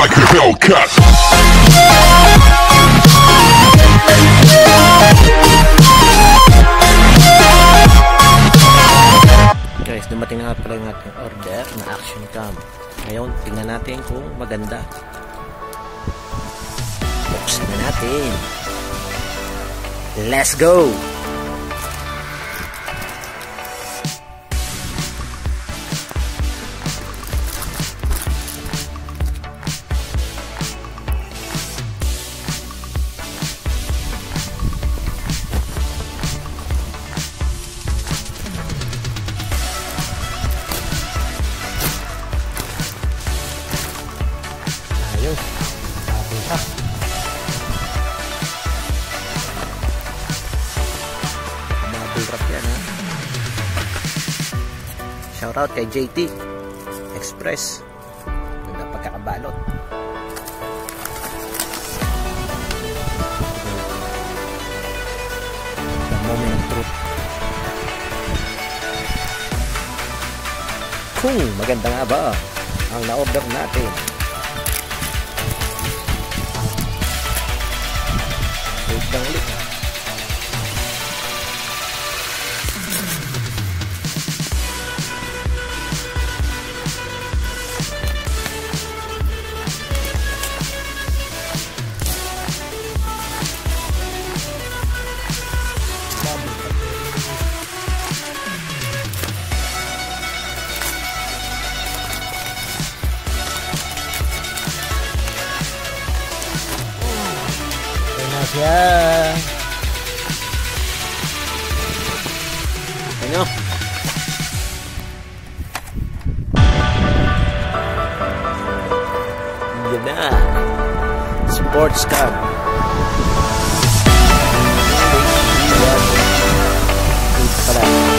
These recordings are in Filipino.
like a Hellcat. Guys, dumating na pala yung ating order na action cam. Ngayon, tingnan natin kung maganda. Buksan na natin. Let's go! Ayos. Sabi ka. Bubble wrap yan ha. Shoutout kay JT Express. Ganda pagkakabalot. The moment of truth. Kung maganda nga ba ang na-order natin. Siya. Ano? Yan na. Sports card. Ito pala.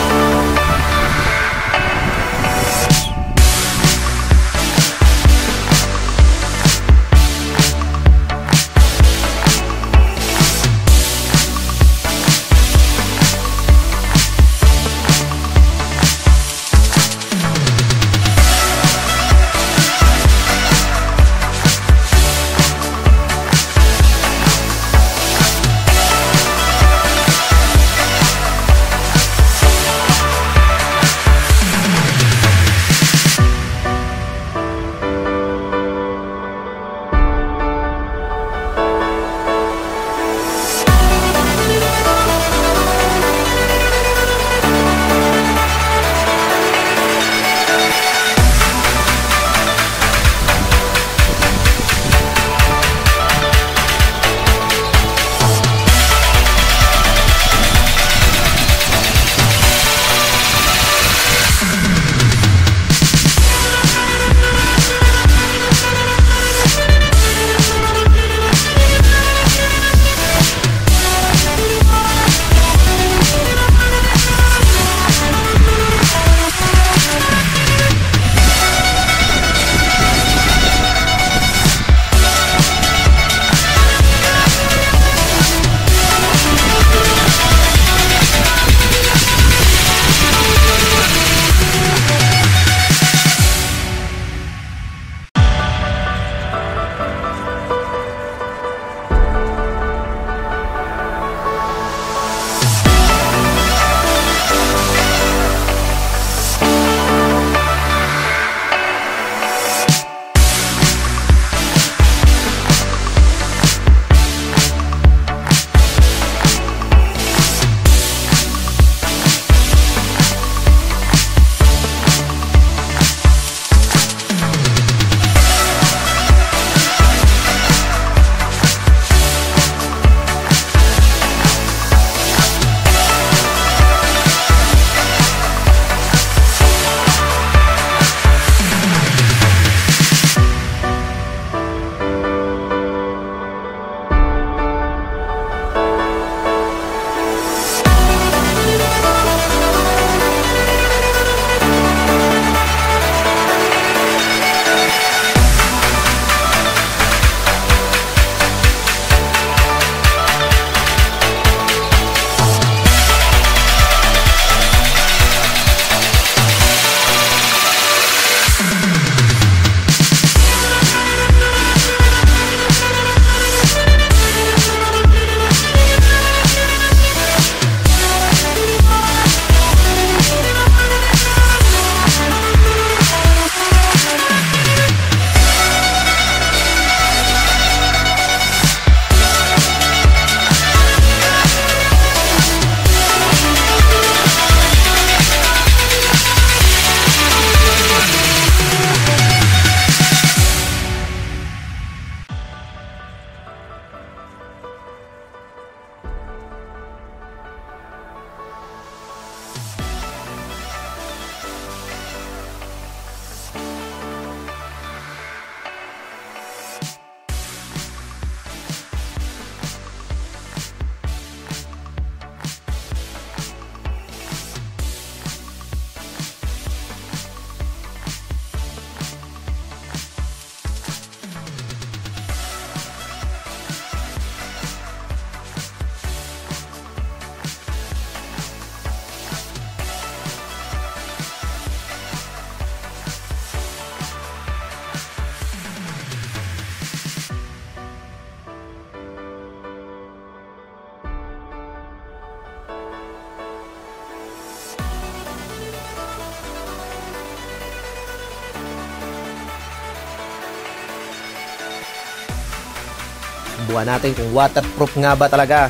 Takbuhan natin kung waterproof nga ba talaga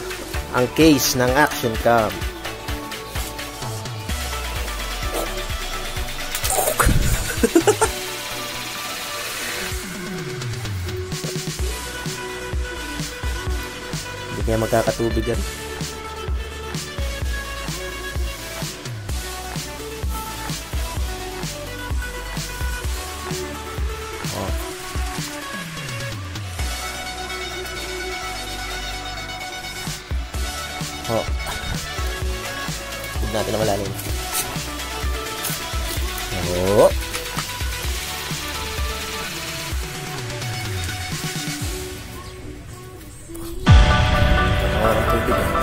ang case ng action cam. Hindi kaya magkakatubig yan. Oh. Oh. Huwag natin na malalim. Oh. Oh, ang tubig ah.